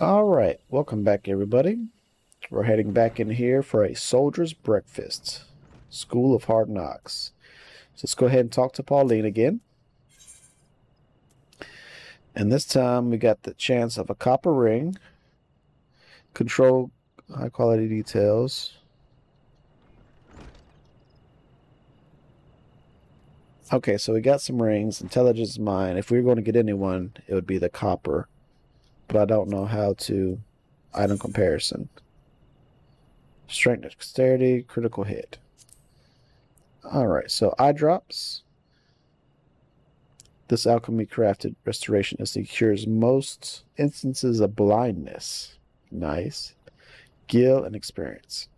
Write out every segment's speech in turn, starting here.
All right, welcome back, everybody. We're heading back in here for a soldier's breakfast. School of Hard Knocks. So let's go ahead and talk to Pauline again. And this time we got the chance of a copper ring, control high quality details. Okay, so we got some rings. Intelligence mine. If we were going to get anyone, it would be the copper. But I don't know how to item comparison. Strength, dexterity, critical hit. Alright, so eye drops. This alchemy crafted restoration is cures most instances of blindness. Nice. Gil and experience.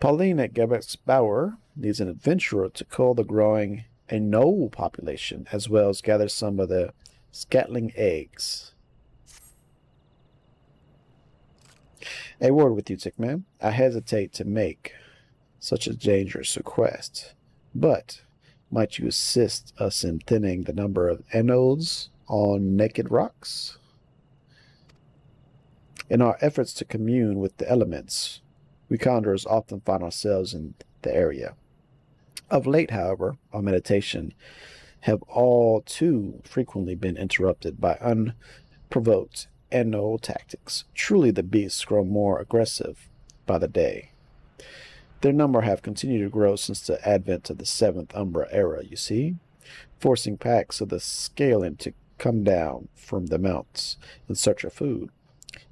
Pauline at Gebet's Bower needs an adventurer to cull the growing anole population, as well as gather some of the scatling eggs. A word with you, Tickman. I hesitate to make such a dangerous request, but might you assist us in thinning the number of anoles on naked rocks? In our efforts to commune with the elements, we conjurers often find ourselves in the area. Of late, however, our meditation have all too frequently been interrupted by unprovoked anole tactics. Truly the beasts grow more aggressive by the day. Their number have continued to grow since the advent of the seventh Umbral era, you see, forcing packs of the scalekin to come down from the mountains in search of food.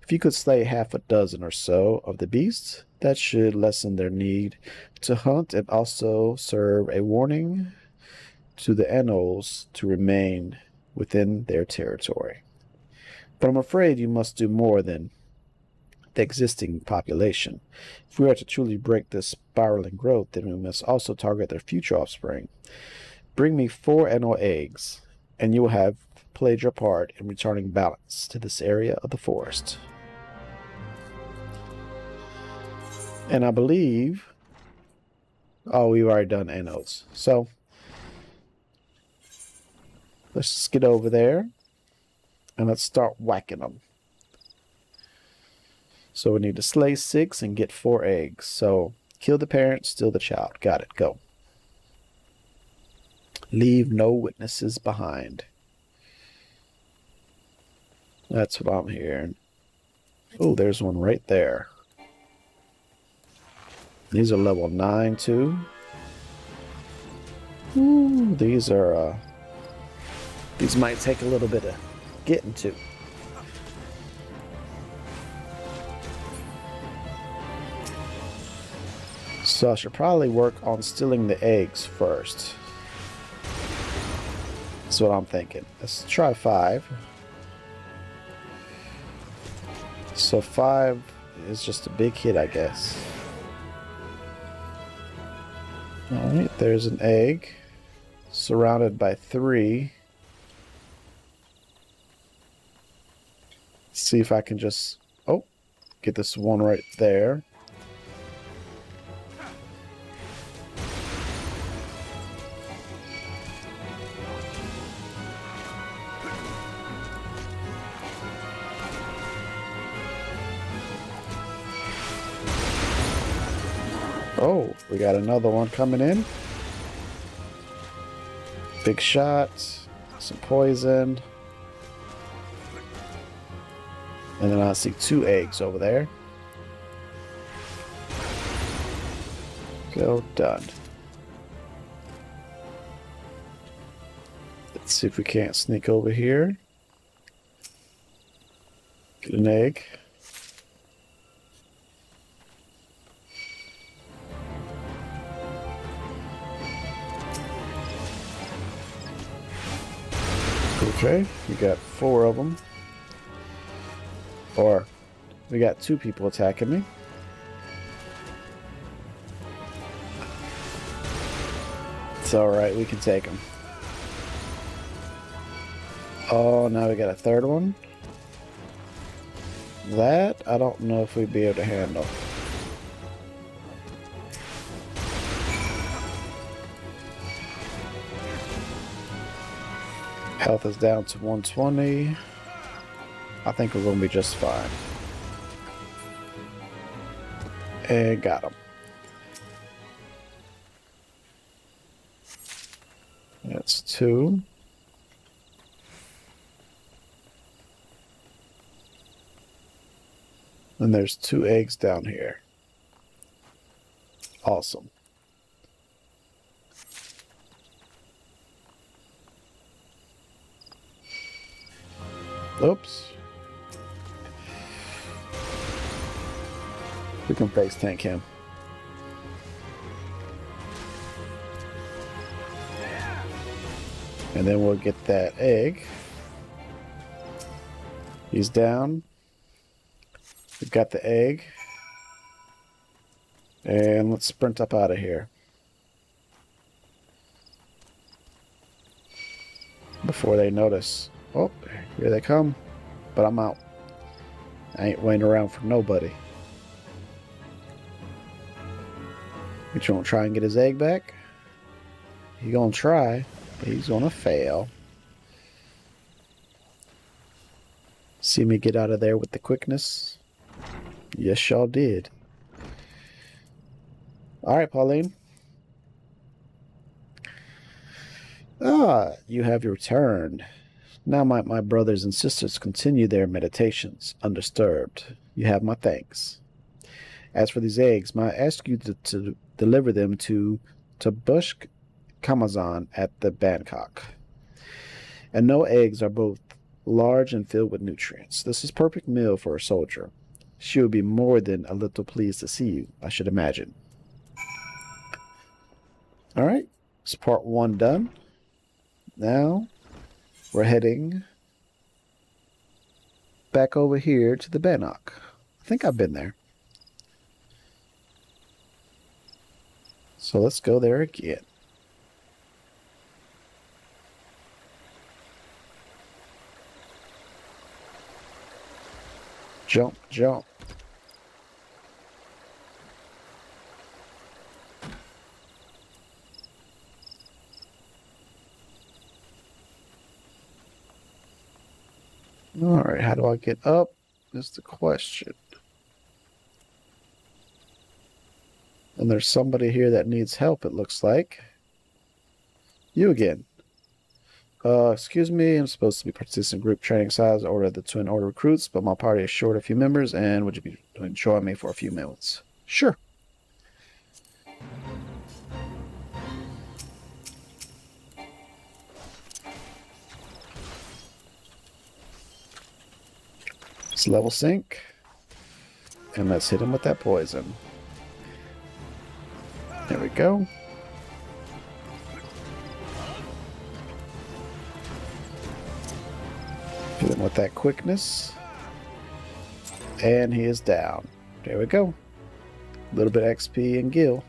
If you could slay half a dozen or so of the beasts, that should lessen their need to hunt and also serve a warning to the Anoles to remain within their territory. But I'm afraid you must do more than the existing population. If we are to truly break this spiraling growth, then we must also target their future offspring. Bring me four Anole eggs, and you will have played your part in returning balance to this area of the forest. And I believe, oh, we've already done anoles. So let's just get over there and let's start whacking them. So we need to slay six and get four eggs. So kill the parent, steal the child. Got it. Go. Leave no witnesses behind. That's what I'm hearing. Oh, there's one right there. These are level 9 too. Ooh, these are, uh, these might take a little bit of getting to. So I should probably work on stealing the eggs first. That's what I'm thinking. Let's try five. So five is just a big hit, I guess. Alright, there's an egg. Surrounded by three. See if I can just... Oh, get this one right there. Oh, we got another one coming in. Big shot, some poison. And then I see two eggs over there. Go done. Let's see if we can't sneak over here. Get an egg. Okay, we got four of them. Or, we got two people attacking me. It's alright, we can take them. Oh, now we got a third one. That, I don't know if we'd be able to handle. Health is down to 120. I think we're going to be just fine. And got him. That's two. And there's two eggs down here. Awesome. Oops. We can face tank him. And then we'll get that egg. He's down. We've got the egg. And let's sprint up out of here. Before they notice. Oh, here they come. But I'm out. I ain't waiting around for nobody. We gonna try and get his egg back? He gonna try, but he's gonna fail. See me get out of there with the quickness? Yes, y'all did. Alright, Pauline. Ah, you have returned. Now my, my brothers and sisters continue their meditations undisturbed. You have my thanks. As for these eggs, may I ask you to, to deliver them to Tsubh Khamazom at the Bannock. And no eggs are both large and filled with nutrients. This is perfect meal for a soldier. She will be more than a little pleased to see you, I should imagine. All right, it's part one done. Now we're heading back over here to the Bannock. I think I've been there. So let's go there again. Jump, jump. All right, how do I get up? Is the question. And there's somebody here that needs help, it looks like. You again. Uh, excuse me, I'm supposed to be participating in group training size order the Twin Adder recruits, but my party is short a few members, and would you be join me for a few minutes? Sure. Let's level sync. And let's hit him with that poison. There we go. Hit him with that quickness. And he is down. There we go. A little bit XP and Gil.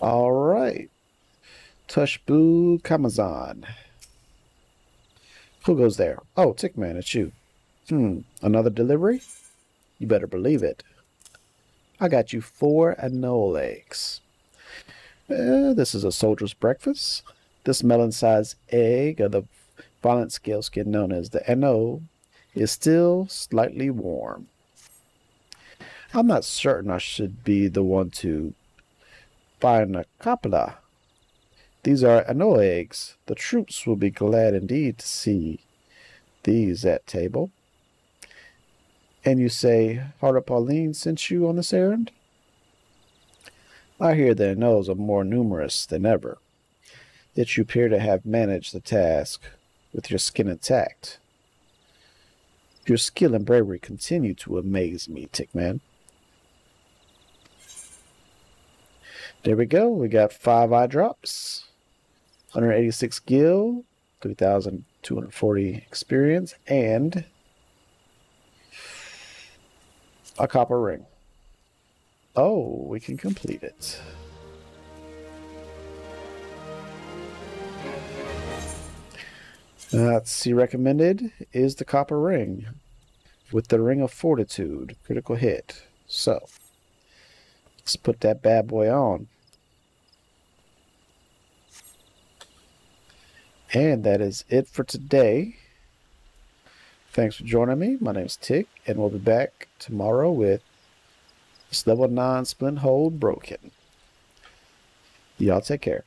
All right. Tsubh Khamazom. Who goes there? Oh, Tickman, it's you. Hmm, another delivery? You better believe it. I got you four anole eggs. Uh, this is a soldier's breakfast. This melon-sized egg of the violent scalekin known as the NO is still slightly warm. I'm not certain I should be the one to find a kapla. These are anole eggs. The troops will be glad indeed to see these at table and you say, Hearer Pauline sent you on this errand? I hear their no's are more numerous than ever, yet you appear to have managed the task with your skin intact. Your skill and bravery continue to amaze me, Tickman. There we go. We got five eye drops, 186 gil, 3,240 experience, and a copper ring. Oh, we can complete it. Let's see, recommended is the copper ring with the ring of fortitude, critical hit. So, let's put that bad boy on. And that is it for today. Thanks for joining me. My name is Tick, and we'll be back tomorrow with this level 9 splint hold broken. Y'all take care.